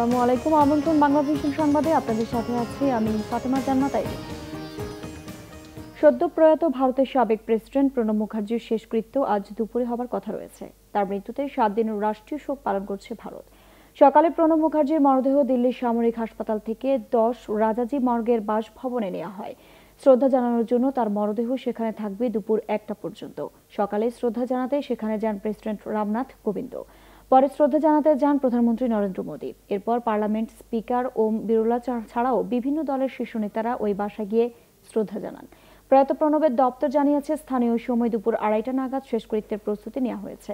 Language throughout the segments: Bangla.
আসসালামু আলাইকুম। আমন্ত্রণ বাংলা ভিশন সংবাদে আপনাদের সাথে আছি আমি ফাতেমা জান্নাতাই সদ্য প্রয়াত ভারতের সাবেক প্রেসিডেন্ট প্রণব মুখার্জির শেষকৃত্য আজ দুপুরে হবার কথা রয়েছে। তার মৃত্যুতে সাত দিনের রাষ্ট্রীয় শোক পালন করছে ভারত। সকালে প্রণব মুখার্জির মরদেহ দিল্লির সামরিক হাসপাতাল থেকে দশ রাজাজি মর্গের বাসভবনে নেওয়া হয়। শ্রদ্ধা জানানোর জন্য তার মরদেহ সেখানে থাকবে দুপুর একটা পর্যন্ত। সকালে শ্রদ্ধা জানাতে সেখানে যান প্রেসিডেন্ট রামনাথ কোবিন্দ। পরে শ্রদ্ধা জানাতে যান প্রধানমন্ত্রী নরেন্দ্র মোদী। এরপর পার্লামেন্ট স্পিকার ওম বিরলা ছাড়াও বিভিন্ন দলের শীর্ষ নেতারা ওই বাসায় গিয়ে শ্রদ্ধা জানান। প্রয়াত প্রণবের দপ্তর জানিয়েছে, স্থানীয় সময় দুপুর আড়াইটা নাগাদ শেষকৃত্যের প্রস্তুতি নেওয়া হয়েছে।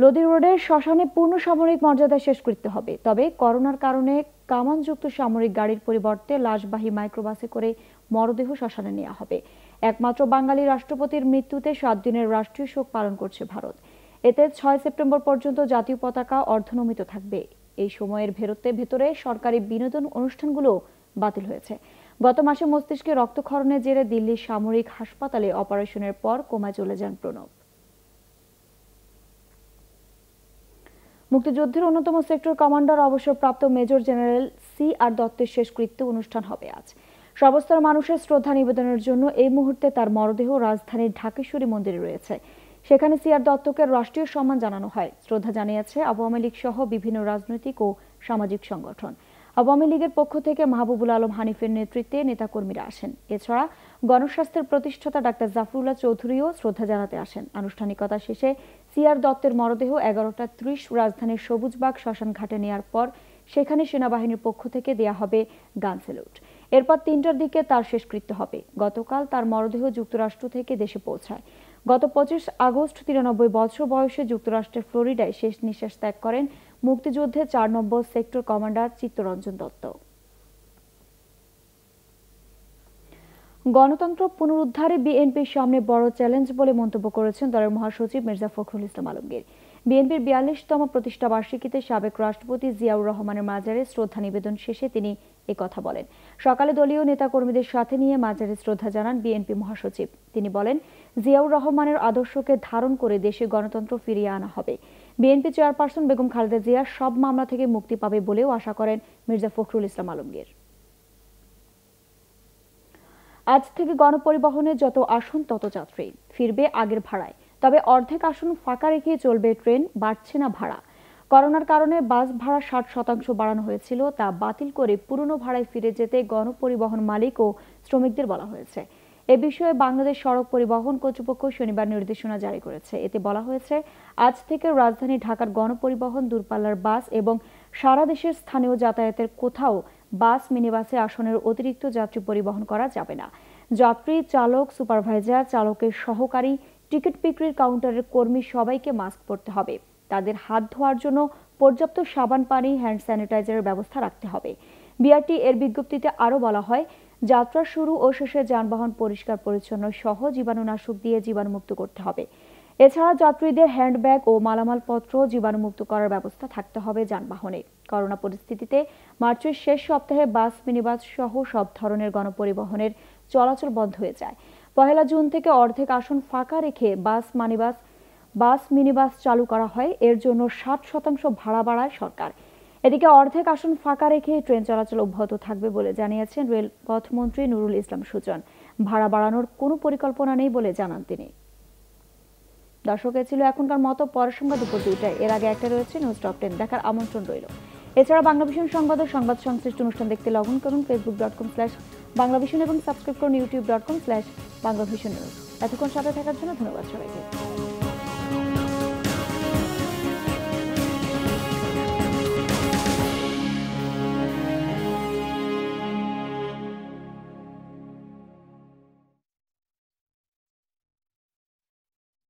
লোদি রোডের শ্মশানে পূর্ণ সামরিক মর্যাদায় শেষকৃত্য হবে। তবে করোনার কারণে কামানযুক্ত সামরিক গাড়ির পরিবর্তে লাশবাহী মাইক্রোবাসে করে মরদেহ শ্মশানে নেওয়া হবে। একমাত্র বাঙালি রাষ্ট্রপতির মৃত্যুতে সাত দিনের রাষ্ট্রীয় শোক পালন করছে ভারত। এতে ছয় সেপ্টেম্বর পর্যন্ত জাতীয় পতাকা অর্ধনমিত থাকবে। এই সময়ের ভেরতে ভেতরে সরকারি বিনোদন অনুষ্ঠানগুলো বাতিল হয়েছে। গত মাসে মস্তিষ্কে রক্তক্ষরণের জেরে দিল্লির সামরিক হাসপাতালে অপারেশনের পর কোমায় চলে যান প্রণব। মুক্তিযুদ্ধের অন্যতম সেক্টর কমান্ডার অবসরপ্রাপ্ত মেজর জেনারেল সি আর দত্তের শেষকৃত্য অনুষ্ঠান হবে আজ। সর্বস্তর মানুষের শ্রদ্ধা নিবেদনের জন্য এই মুহূর্তে তার মরদেহ রাজধানীর ঢাকেশ্বরী মন্দিরে রয়েছে। সেখানে সিআর দত্তকে রাষ্ট্রীয় সম্মান জানানো হয়। শ্রদ্ধা জানিয়েছে আওয়ামী লীগ সহ বিভিন্ন রাজনৈতিক ও সামাজিক সংগঠন। আওয়ামী লীগের পক্ষ থেকে মাহবুবুল আলম হানিফের নেতৃত্বে নেতাকর্মীরা আসেন। এছাড়া গণস্বাস্থ্যের প্রতিষ্ঠাতা ডাক্তার জাফরুল্লাহ চৌধুরীও শ্রদ্ধা জানাতে আসেন। আনুষ্ঠানিকতা শেষে সিআর দত্তের মরদেহ এগারোটা ত্রিশ রাজধানীর সবুজবাগ শ্মশান ঘাটে নেওয়ার পর সেখানে সেনাবাহিনীর পক্ষ থেকে দেয়া হবে গান সেলুট এরপর তিনটার দিকে তার শেষকৃত্য হবে। গতকাল তার মরদেহ যুক্তরাষ্ট্র থেকে দেশে পৌঁছায়। গত পঁচিশ আগস্ট তিরানব্বই বছর বয়সে যুক্তরাষ্ট্রের ফ্লোরিডায় শেষ নিঃশ্বাস ত্যাগ করেন মুক্তিযুদ্ধে চার number sector commander Chittaranjan Dutta. গণতন্ত্র পুনরুদ্ধারে বিএনপির সামনে বড় চ্যালেঞ্জ বলে মন্তব্য করেছেন দলের মহাসচিব মির্জা ফখরুল ইসলাম আলমগীর। বিএনপির বিয়াল্লিশতম প্রতিষ্ঠা বার্ষিকীতে সাবেক রাষ্ট্রপতি জিয়াউর রহমানের মাজারে শ্রদ্ধা নিবেদন শেষে তিনি কথা বলেন। সকালে দলীয় নেতাকর্মীদের সাথে নিয়ে মাজারে শ্রদ্ধা জানান বিএনপি মহাসচিব। তিনি বলেন জিয়াউর রহমানের আদর্শকে ধারণ করে দেশে গণতন্ত্র ফিরিয়ে আনা হবে। বিএনপি চেয়ারপারসন বেগম খালেদা জিয়া সব মামলা থেকে মুক্তি পাবে বলেও আশা করেন মির্জা ফখরুল ইসলাম আলমগীর। আজ থেকে গণপরিবহনে যত আসন, তত যাত্রী ফিরবে আগের ভাড়ায়। তবে অর্ধেক আসন ফাঁকা রেখে চলবে ট্রেন, বাড়ছে না ভাড়া। করোনার কারণে বাস ভাড়া ষাট শতাংশ বাড়ানো হয়েছিল, তা বাতিল করে পুরনো ভাড়ায় ফিরে যেতে গণপরিবহন মালিক ও শ্রমিকদের বলা হয়েছে। এ বিষয়ে বাংলাদেশ সড়ক পরিবহন কর্তৃপক্ষ শনিবার নির্দেশনা জারি করেছে। এতে বলা হয়েছে, আজ থেকে রাজধানী ঢাকার গণপরিবহন দূরপাল্লার বাস এবং সারা দেশের স্থানীয় যাতায়াতের কোথাও বাস মিনিবাসে আসনের অতিরিক্ত যাত্রী পরিবহন করা যাবে না। যাত্রী, চালক, সুপারভাইজার, চালকের সহকারী, টিকিট বিক্রির কাউন্টারের কর্মী সবাইকে মাস্ক পরতে হবে। তাদের হাত ধোয়ার জন্য পর্যাপ্ত সাবান, পানি, হ্যান্ড স্যানিটাইজারের ব্যবস্থা রাখতে হবে। বিআরটি এর বিজ্ঞপ্তিতে আরও বলা হয় যাত্রা শুরু ও শেষে যানবাহন পরিষ্কার, পরিচ্ছন্ন সহ জীবাণুনাশক দিয়ে জীবাণুমুক্ত করতে হবে। এছাড়া যাত্রীদের হ্যান্ডব্যাগ ও মালামালপত্র জীবাণুমুক্ত করার ব্যবস্থা থাকতে হবে যানবাহনে। করোনা পরিস্থিতিতে মার্চের শেষ সপ্তাহে বাস, মিনিবাস সহ সব ধরনের গণপরিবহনের চলাচল বন্ধ হয়ে যায়। পহেলা জুন থেকে অর্ধেক আসন ফাঁকা রেখে বাস, মানিবাস, বাস, মিনিবাস চালু করা হয়। এর জন্য ষাট শতাংশ ভাড়া বাড়ায় সরকার। এদিকে অর্ধেক আসন ফাঁকা রেখে ট্রেন চলাচল অব্যাহত থাকবে বলে জানিয়েছেন রেল পথমন্ত্রী নুরুল ইসলাম সুজন। ভাড়া বাড়ানোর কোনো পরিকল্পনা নেই বলে জানান তিনি। দর্শক ছিল এখনকার মতো পরের সংবাদ দুপুর দুইটায়। এর আগে একটা রয়েছে নিউজ টপ টেন দেখার আমন্ত্রণ রইল। এছাড়া বাংলা ভিশন ও সংবাদ সংশ্লিষ্ট অনুষ্ঠান দেখতে লগ ইন করুন Facebook dot com slash Bangla Vision এবং সাবস্ক্রাইব করুন YouTube dot com slash Bangla Vision news এতক্ষণ সাথে থাকার জন্য ধন্যবাদ সবাইকে।